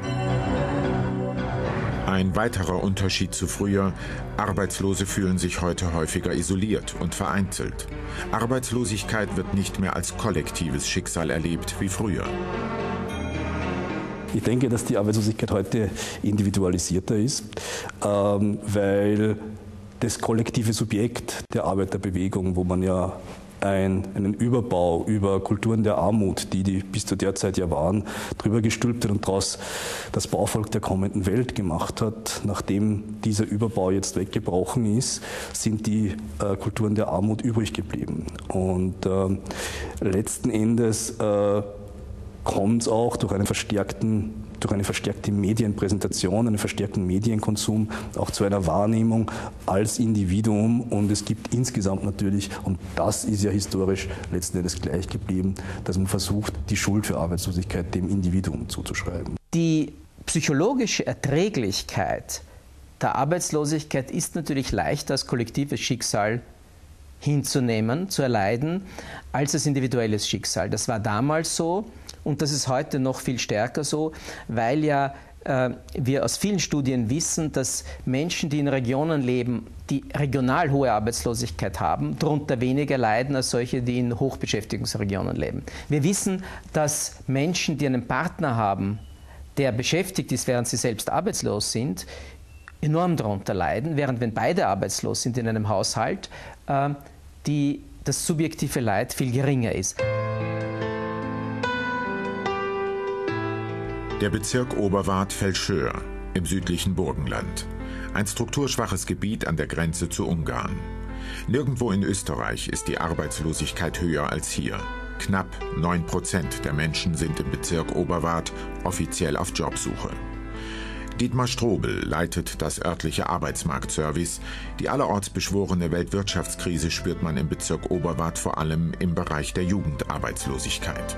Ein weiterer Unterschied zu früher, Arbeitslose fühlen sich heute häufiger isoliert und vereinzelt. Arbeitslosigkeit wird nicht mehr als kollektives Schicksal erlebt wie früher. Ich denke, dass die Arbeitslosigkeit heute individualisierter ist, ähm, weil das kollektive Subjekt der Arbeiterbewegung, wo man ja ein, einen Überbau über Kulturen der Armut, die die bis zu der Zeit ja waren, drüber gestülpt hat und daraus das Bauvolk der kommenden Welt gemacht hat. Nachdem dieser Überbau jetzt weggebrochen ist, sind die äh, Kulturen der Armut übrig geblieben. Und äh, letzten Endes äh, kommt es auch durch einen verstärkten durch eine verstärkte Medienpräsentation, einen verstärkten Medienkonsum auch zu einer Wahrnehmung als Individuum. Und es gibt insgesamt natürlich, und das ist ja historisch letzten Endes gleich geblieben, dass man versucht, die Schuld für Arbeitslosigkeit dem Individuum zuzuschreiben. Die psychologische Erträglichkeit der Arbeitslosigkeit ist natürlich leichter als kollektives Schicksal hinzunehmen, zu erleiden, als als individuelles Schicksal. Das war damals so Und das ist heute noch viel stärker so, weil ja äh, wir aus vielen Studien wissen, dass Menschen, die in Regionen leben, die regional hohe Arbeitslosigkeit haben, darunter weniger leiden als solche, die in Hochbeschäftigungsregionen leben. Wir wissen, dass Menschen, die einen Partner haben, der beschäftigt ist, während sie selbst arbeitslos sind, enorm darunter leiden, während wenn beide arbeitslos sind in einem Haushalt, äh, die, das subjektive Leid viel geringer ist. Der Bezirk Oberwart-Felschör im südlichen Burgenland. Ein strukturschwaches Gebiet an der Grenze zu Ungarn. Nirgendwo in Österreich ist die Arbeitslosigkeit höher als hier. Knapp 9 Prozent der Menschen sind im Bezirk Oberwart offiziell auf Jobsuche. Dietmar Strobel leitet das örtliche Arbeitsmarktservice. Die allerorts beschworene Weltwirtschaftskrise spürt man im Bezirk Oberwart vor allem im Bereich der Jugendarbeitslosigkeit.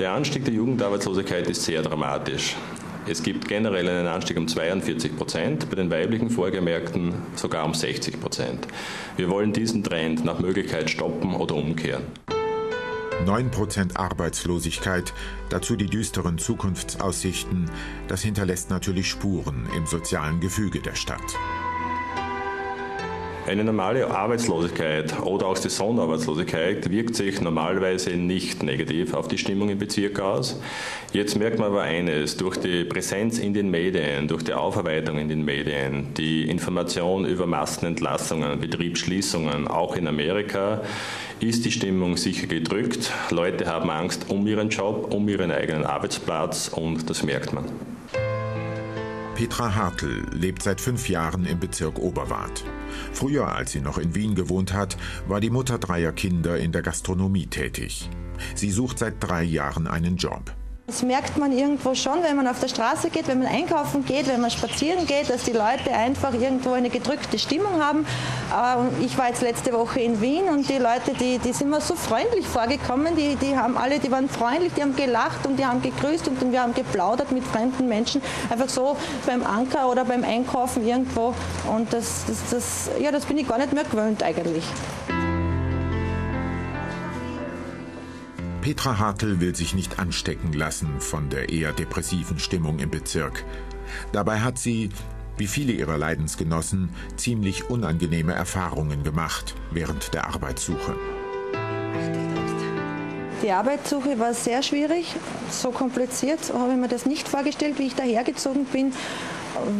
Der Anstieg der Jugendarbeitslosigkeit ist sehr dramatisch. Es gibt generell einen Anstieg um 42 Prozent, bei den weiblichen Vorgemerkten sogar um 60 Prozent. Wir wollen diesen Trend nach Möglichkeit stoppen oder umkehren. 9% Arbeitslosigkeit, dazu die düsteren Zukunftsaussichten, das hinterlässt natürlich Spuren im sozialen Gefüge der Stadt. Eine normale Arbeitslosigkeit oder auch Saisonarbeitslosigkeit wirkt sich normalerweise nicht negativ auf die Stimmung im Bezirk aus. Jetzt merkt man aber eines, durch die Präsenz in den Medien, durch die Aufarbeitung in den Medien, die Information über Massenentlassungen, Betriebsschließungen, auch in Amerika, ist die Stimmung sicher gedrückt. Leute haben Angst um ihren Job, um ihren eigenen Arbeitsplatz und das merkt man. Petra Hartl lebt seit fünf Jahren im Bezirk Oberwart. Früher, als sie noch in Wien gewohnt hat, war die Mutter dreier Kinder in der Gastronomie tätig. Sie sucht seit drei Jahren einen Job. Das merkt man irgendwo schon, wenn man auf der Straße geht, wenn man einkaufen geht, wenn man spazieren geht, dass die Leute einfach irgendwo eine gedrückte Stimmung haben. Äh, ich war jetzt letzte Woche in Wien und die Leute, die, die sind mir so freundlich vorgekommen, die, die haben alle, die waren freundlich, die haben gelacht und die haben gegrüßt und wir haben geplaudert mit fremden Menschen, einfach so beim Anker oder beim Einkaufen irgendwo. Und das, das, das, ja, das bin ich gar nicht mehr gewöhnt eigentlich. Petra Hartl will sich nicht anstecken lassen von der eher depressiven Stimmung im Bezirk. Dabei hat sie, wie viele ihrer Leidensgenossen, ziemlich unangenehme Erfahrungen gemacht während der Arbeitssuche. Die Arbeitssuche war sehr schwierig, so kompliziert, habe ich mir das nicht vorgestellt, wie ich dahergezogen bin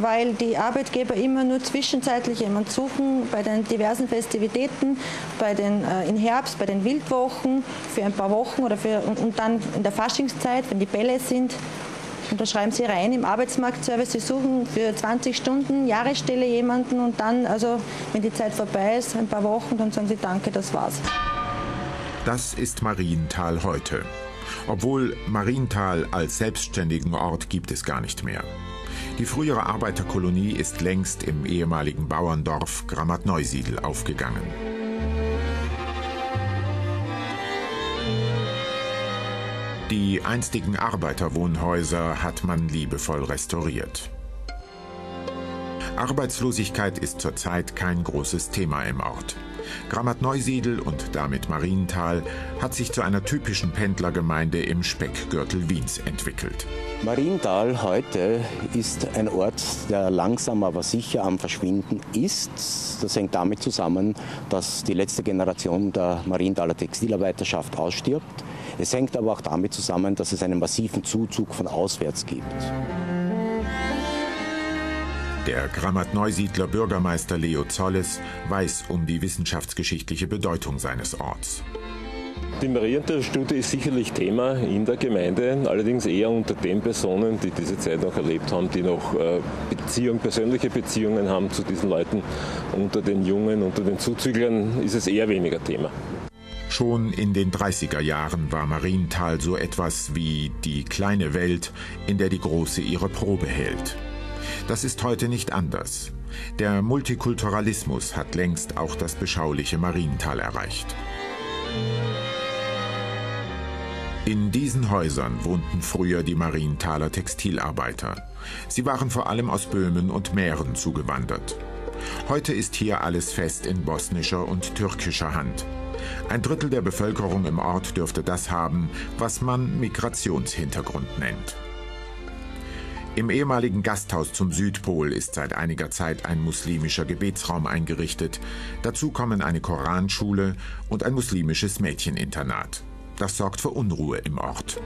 weil die Arbeitgeber immer nur zwischenzeitlich jemanden suchen bei den diversen Festivitäten, bei den, äh, im Herbst, bei den Wildwochen für ein paar Wochen oder für, und, und dann in der Faschingszeit, wenn die Bälle sind. Und da schreiben sie rein im Arbeitsmarktservice, sie suchen für 20 Stunden Jahresstelle jemanden und dann, also wenn die Zeit vorbei ist, ein paar Wochen, dann sagen sie Danke, das war's. Das ist Marienthal heute. Obwohl Marienthal als selbstständigen Ort gibt es gar nicht mehr. Die frühere Arbeiterkolonie ist längst im ehemaligen Bauerndorf Grammat-Neusiedl aufgegangen. Die einstigen Arbeiterwohnhäuser hat man liebevoll restauriert. Arbeitslosigkeit ist zurzeit kein großes Thema im Ort. Grammat-Neusiedl und damit Marienthal hat sich zu einer typischen Pendlergemeinde im Speckgürtel Wiens entwickelt. Marienthal heute ist ein Ort, der langsam aber sicher am Verschwinden ist. Das hängt damit zusammen, dass die letzte Generation der Marienthaler Textilarbeiterschaft ausstirbt. Es hängt aber auch damit zusammen, dass es einen massiven Zuzug von auswärts gibt. Der Grammat-Neusiedler Bürgermeister Leo Zolles weiß um die wissenschaftsgeschichtliche Bedeutung seines Orts. Die Marienthal-Studie ist sicherlich Thema in der Gemeinde, allerdings eher unter den Personen, die diese Zeit noch erlebt haben, die noch äh, Beziehung, persönliche Beziehungen haben zu diesen Leuten. Unter den Jungen, unter den Zuzüglern ist es eher weniger Thema. Schon in den 30er Jahren war Marienthal so etwas wie die kleine Welt, in der die Große ihre Probe hält. Das ist heute nicht anders. Der Multikulturalismus hat längst auch das beschauliche Mariental erreicht. In diesen Häusern wohnten früher die Marienthaler Textilarbeiter. Sie waren vor allem aus Böhmen und Mähren zugewandert. Heute ist hier alles fest in bosnischer und türkischer Hand. Ein Drittel der Bevölkerung im Ort dürfte das haben, was man Migrationshintergrund nennt. Im ehemaligen Gasthaus zum Südpol ist seit einiger Zeit ein muslimischer Gebetsraum eingerichtet. Dazu kommen eine Koranschule und ein muslimisches Mädcheninternat. Das sorgt für Unruhe im Ort.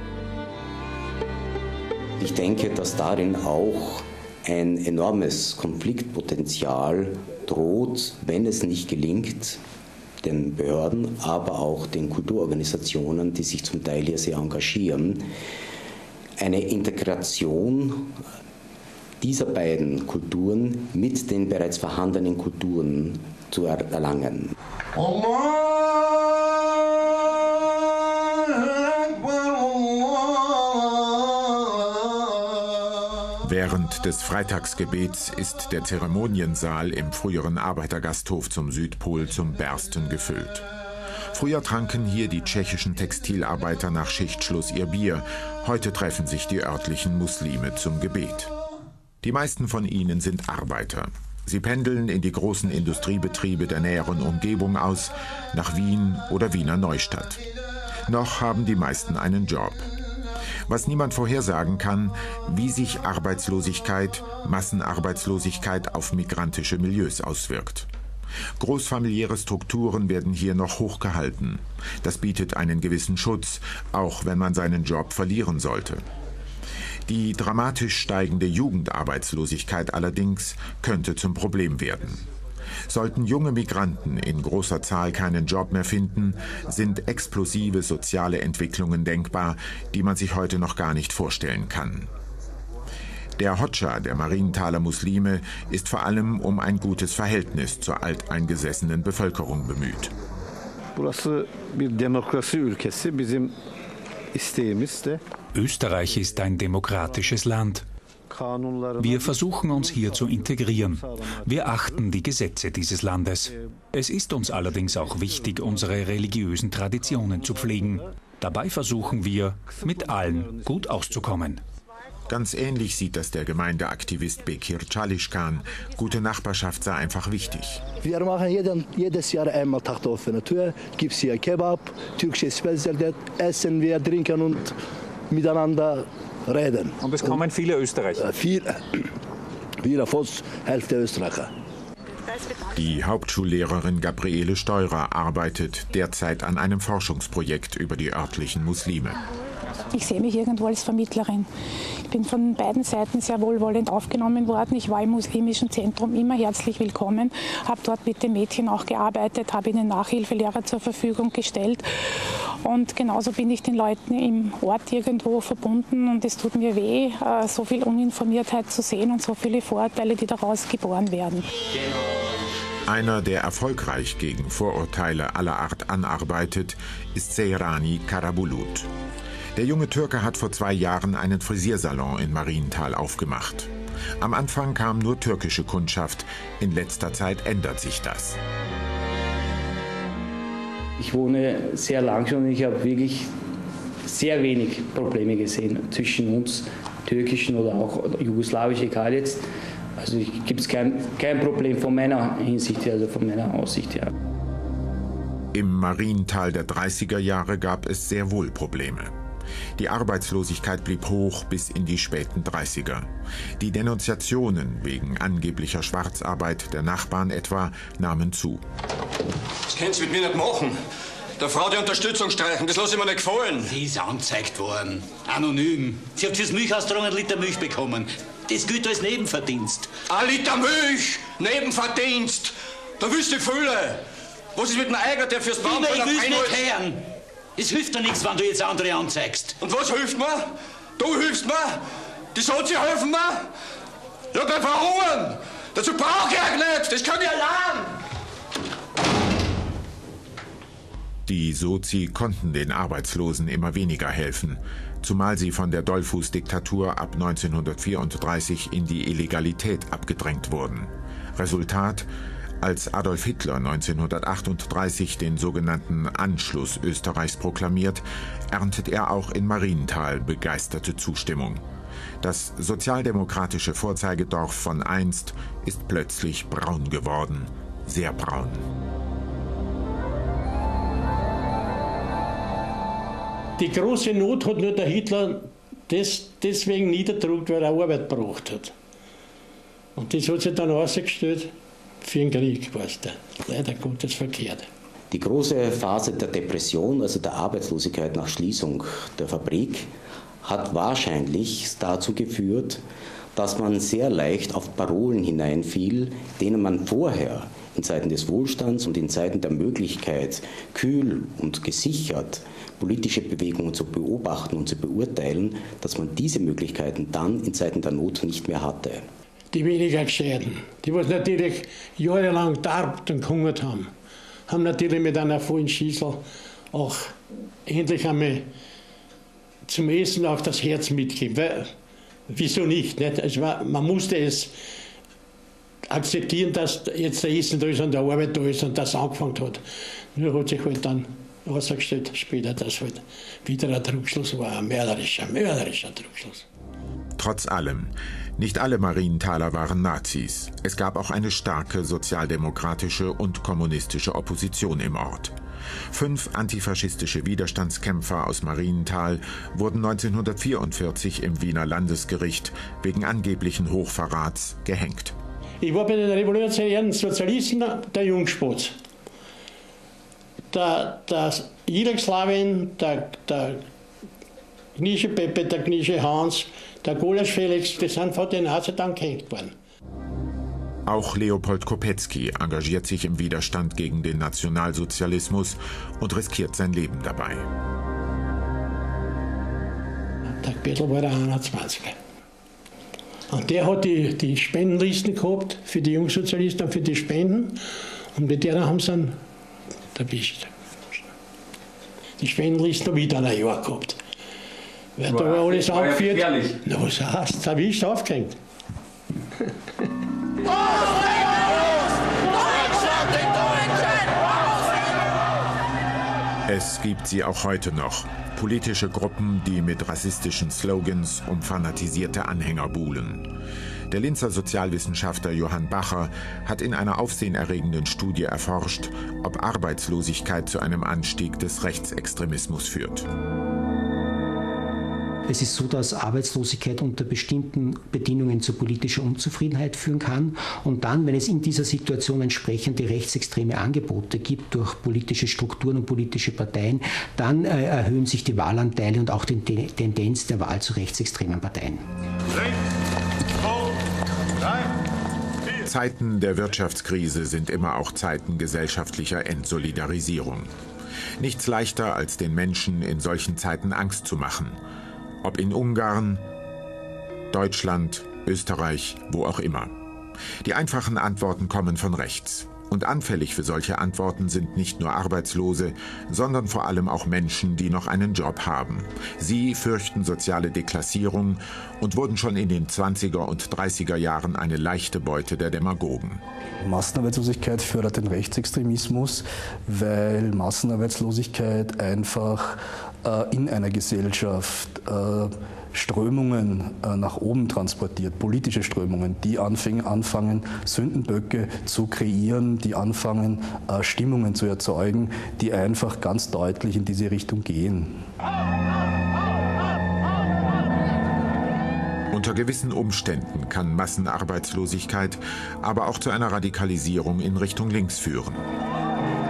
Ich denke, dass darin auch ein enormes Konfliktpotenzial droht, wenn es nicht gelingt, den Behörden, aber auch den Kulturorganisationen, die sich zum Teil hier sehr engagieren, eine Integration dieser beiden Kulturen mit den bereits vorhandenen Kulturen zu erlangen. Während des Freitagsgebets ist der Zeremoniensaal im früheren Arbeitergasthof zum Südpol zum Bersten gefüllt. Früher tranken hier die tschechischen Textilarbeiter nach Schichtschluss ihr Bier, heute treffen sich die örtlichen Muslime zum Gebet. Die meisten von ihnen sind Arbeiter. Sie pendeln in die großen Industriebetriebe der näheren Umgebung aus, nach Wien oder Wiener Neustadt. Noch haben die meisten einen Job. Was niemand vorhersagen kann, wie sich Arbeitslosigkeit, Massenarbeitslosigkeit auf migrantische Milieus auswirkt. Großfamiliäre Strukturen werden hier noch hochgehalten. Das bietet einen gewissen Schutz, auch wenn man seinen Job verlieren sollte. Die dramatisch steigende Jugendarbeitslosigkeit allerdings könnte zum Problem werden. Sollten junge Migranten in großer Zahl keinen Job mehr finden, sind explosive soziale Entwicklungen denkbar, die man sich heute noch gar nicht vorstellen kann. Der Hodscha der Marienthaler Muslime ist vor allem um ein gutes Verhältnis zur alteingesessenen Bevölkerung bemüht. Österreich ist ein demokratisches Land. Wir versuchen uns hier zu integrieren. Wir achten die Gesetze dieses Landes. Es ist uns allerdings auch wichtig, unsere religiösen Traditionen zu pflegen. Dabei versuchen wir, mit allen gut auszukommen. Ganz ähnlich sieht das der Gemeindeaktivist Bekir Çalışkan. Gute Nachbarschaft sei einfach wichtig. Wir machen jeden, jedes Jahr einmal Tag der offenen Tür. Gibt es hier Kebab, türkische Spezialität, essen wir, trinken und miteinander reden. Und es kommen viele Österreicher? Viele, viele fast Hälfte Österreicher. Die Hauptschullehrerin Gabriele Steurer arbeitet derzeit an einem Forschungsprojekt über die örtlichen Muslime. Ich sehe mich irgendwo als Vermittlerin. Ich bin von beiden Seiten sehr wohlwollend aufgenommen worden. Ich war im muslimischen Zentrum immer herzlich willkommen, habe dort mit den Mädchen auch gearbeitet, habe ihnen Nachhilfelehrer zur Verfügung gestellt. Und genauso bin ich den Leuten im Ort irgendwo verbunden und es tut mir weh, äh, so viel Uninformiertheit zu sehen und so viele Vorurteile, die daraus geboren werden. Einer, der erfolgreich gegen Vorurteile aller Art anarbeitet, ist Seyrani Karabulut. Der junge Türke hat vor zwei Jahren einen Frisiersalon in Marienthal aufgemacht. Am Anfang kam nur türkische Kundschaft, in letzter Zeit ändert sich das. Ich wohne sehr lang schon und ich habe wirklich sehr wenig Probleme gesehen zwischen uns, türkischen oder auch jugoslawisch, egal jetzt. Also gibt es kein, kein Problem von meiner Hinsicht, also von meiner Aussicht her. Im Mariental der 30er Jahre gab es sehr wohl Probleme. Die Arbeitslosigkeit blieb hoch bis in die späten 30er. Die Denunziationen wegen angeblicher Schwarzarbeit der Nachbarn etwa nahmen zu. Das können Sie mit mir nicht machen. Der Frau die Unterstützung streichen, das lasse ich mir nicht gefallen. Sie ist angezeigt worden. Anonym. Sie hat fürs Milchaustragen einen Liter Milch bekommen. Das gilt als Nebenverdienst. Ein Liter Milch! Nebenverdienst! Da wüsste ich viele. Was ist mit dem Eiger, der fürs Baum Ich will nicht hören. Es hilft dir nichts, wenn du jetzt andere anzeigst. Und was hilft mir? Du hilfst mir? Die Sozi helfen mir? Ja, beim Verhungern! Dazu brauche ich euch nicht! Das kann ich allein! Die Sozi konnten den Arbeitslosen immer weniger helfen, zumal sie von der Dollfuß-Diktatur ab 1934 in die Illegalität abgedrängt wurden. Resultat als Adolf Hitler 1938 den sogenannten Anschluss Österreichs proklamiert, erntet er auch in Marienthal begeisterte Zustimmung. Das sozialdemokratische Vorzeigedorf von einst ist plötzlich braun geworden, sehr braun. Die große Not hat nur der Hitler des, deswegen niederdruckt, weil er Arbeit gebraucht hat. Und das hat sich dann ausgestellt, für den Krieg war dann. Leider Gottes verkehrt. Die große Phase der Depression, also der Arbeitslosigkeit nach Schließung der Fabrik, hat wahrscheinlich dazu geführt, dass man sehr leicht auf Parolen hineinfiel, denen man vorher in Zeiten des Wohlstands und in Zeiten der Möglichkeit, kühl und gesichert politische Bewegungen zu beobachten und zu beurteilen, dass man diese Möglichkeiten dann in Zeiten der Not nicht mehr hatte. Die weniger Gescheiten, die was natürlich jahrelang darbt und gehungert haben, haben natürlich mit einer vollen Schießel auch endlich einmal zum Essen auch das Herz mitgeben. Weil, wieso nicht? nicht? Also man musste es akzeptieren, dass jetzt der Essen da ist und der Arbeit da ist und das angefangen hat. Nur hat sich halt dann herausgestellt später, dass halt wieder ein Druckschluss war, ein mörderischer, mörderischer Druckschluss. Trotz allem, nicht alle Marienthaler waren Nazis. Es gab auch eine starke sozialdemokratische und kommunistische Opposition im Ort. Fünf antifaschistische Widerstandskämpfer aus Marienthal wurden 1944 im Wiener Landesgericht wegen angeblichen Hochverrats gehängt. Ich war bei den revolutionären Sozialisten der Jungspatz. Der, der Jugoslawien, der, der Knische Pepe, der Knische Hans, der Gulasch Felix, die sind von den Nazis dann gehängt worden. Auch Leopold Kopetzky engagiert sich im Widerstand gegen den Nationalsozialismus und riskiert sein Leben dabei. Der Bettel war der 21. Und der hat die, die Spendenlisten gehabt für die Jungsozialisten und für die Spenden. Und mit der haben sie dann erwischt. Die Spendenlisten habe ich dann ein Jahr gehabt. Weil da war alles aufgeführt. Na, was heißt, erwischt, aufgehängt. Es gibt sie auch heute noch. Politische Gruppen, die mit rassistischen Slogans um fanatisierte Anhänger buhlen. Der Linzer Sozialwissenschaftler Johann Bacher hat in einer aufsehenerregenden Studie erforscht, ob Arbeitslosigkeit zu einem Anstieg des Rechtsextremismus führt. Es ist so, dass Arbeitslosigkeit unter bestimmten Bedingungen zu politischer Unzufriedenheit führen kann. Und dann, wenn es in dieser Situation entsprechende rechtsextreme Angebote gibt durch politische Strukturen und politische Parteien, dann äh, erhöhen sich die Wahlanteile und auch die Tendenz der Wahl zu rechtsextremen Parteien. Zeiten der Wirtschaftskrise sind immer auch Zeiten gesellschaftlicher Entsolidarisierung. Nichts leichter, als den Menschen in solchen Zeiten Angst zu machen ob in Ungarn, Deutschland, Österreich, wo auch immer. Die einfachen Antworten kommen von rechts. Und anfällig für solche Antworten sind nicht nur Arbeitslose, sondern vor allem auch Menschen, die noch einen Job haben. Sie fürchten soziale Deklassierung und wurden schon in den 20er und 30er Jahren eine leichte Beute der Demagogen. Massenarbeitslosigkeit fördert den Rechtsextremismus, weil Massenarbeitslosigkeit einfach äh, in einer Gesellschaft äh, Strömungen äh, nach oben transportiert, politische Strömungen, die anfangen, Sündenböcke zu kreieren, die anfangen, Stimmungen zu erzeugen, die einfach ganz deutlich in diese Richtung gehen. Unter gewissen Umständen kann Massenarbeitslosigkeit aber auch zu einer Radikalisierung in Richtung links führen.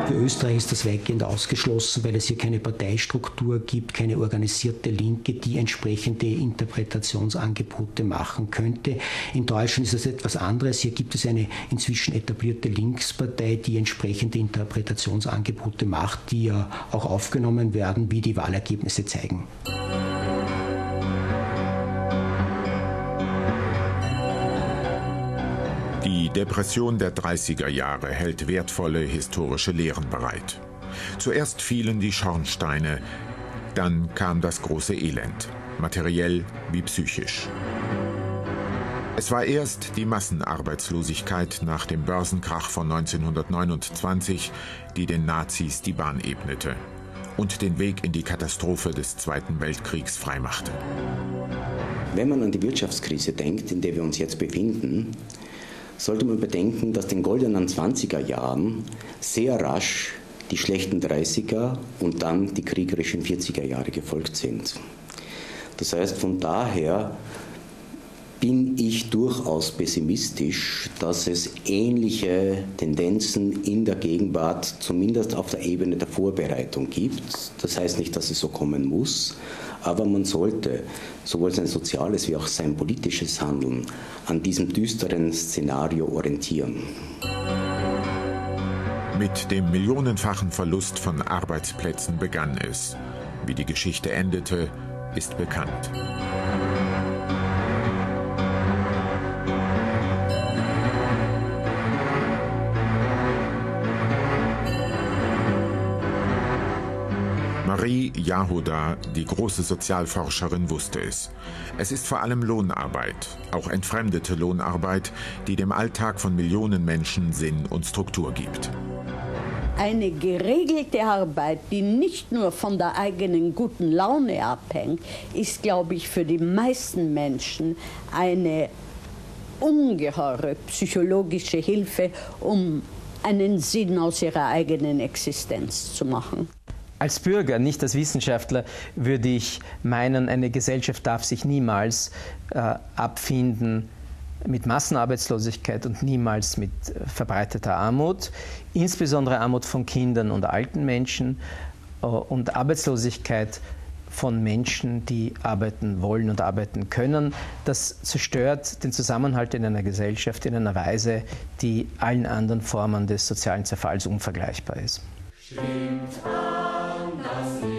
Für Österreich ist das weitgehend ausgeschlossen, weil es hier keine Parteistruktur gibt, keine organisierte Linke, die entsprechende Interpretationsangebote machen könnte. In Deutschland ist das etwas anderes. Hier gibt es eine inzwischen etablierte Linkspartei, die entsprechende Interpretationsangebote macht, die ja auch aufgenommen werden, wie die Wahlergebnisse zeigen. Depression der 30er Jahre hält wertvolle historische Lehren bereit. Zuerst fielen die Schornsteine, dann kam das große Elend, materiell wie psychisch. Es war erst die Massenarbeitslosigkeit nach dem Börsenkrach von 1929, die den Nazis die Bahn ebnete und den Weg in die Katastrophe des Zweiten Weltkriegs freimachte. Wenn man an die Wirtschaftskrise denkt, in der wir uns jetzt befinden, sollte man bedenken, dass den goldenen 20er Jahren sehr rasch die schlechten 30er und dann die kriegerischen 40er Jahre gefolgt sind. Das heißt, von daher bin ich durchaus pessimistisch, dass es ähnliche Tendenzen in der Gegenwart, zumindest auf der Ebene der Vorbereitung gibt. Das heißt nicht, dass es so kommen muss, aber man sollte sowohl sein soziales wie auch sein politisches Handeln an diesem düsteren Szenario orientieren. Mit dem millionenfachen Verlust von Arbeitsplätzen begann es. Wie die Geschichte endete, ist bekannt. Marie Jahoda, die große Sozialforscherin, wusste es. Es ist vor allem Lohnarbeit, auch entfremdete Lohnarbeit, die dem Alltag von Millionen Menschen Sinn und Struktur gibt. Eine geregelte Arbeit, die nicht nur von der eigenen guten Laune abhängt, ist, glaube ich, für die meisten Menschen eine ungeheure psychologische Hilfe, um einen Sinn aus ihrer eigenen Existenz zu machen. Als Bürger, nicht als Wissenschaftler, würde ich meinen, eine Gesellschaft darf sich niemals äh, abfinden mit Massenarbeitslosigkeit und niemals mit äh, verbreiteter Armut, insbesondere Armut von Kindern und alten Menschen äh, und Arbeitslosigkeit von Menschen, die arbeiten wollen und arbeiten können. Das zerstört den Zusammenhalt in einer Gesellschaft in einer Weise, die allen anderen Formen des sozialen Zerfalls unvergleichbar ist. Stimmt an das